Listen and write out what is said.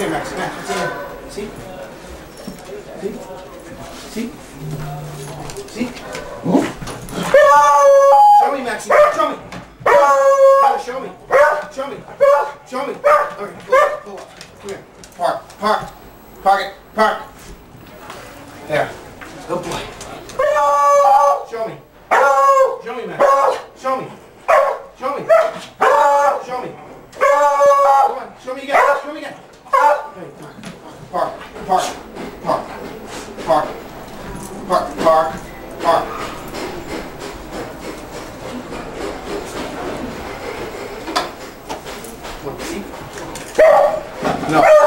here, Max. Max, it's in here. See? See? See? See? Show me, Maxie. Show me. Gotta show me. Show me. Show me. Okay, pull up, pull up. Come here. Park. Park. Park it. Park. There. Good boy. Show me. Show me, Max. Show me. on. Show me again. Show me again. Hey, park. Park. Park. Park. Park. Park. Park. Park. No.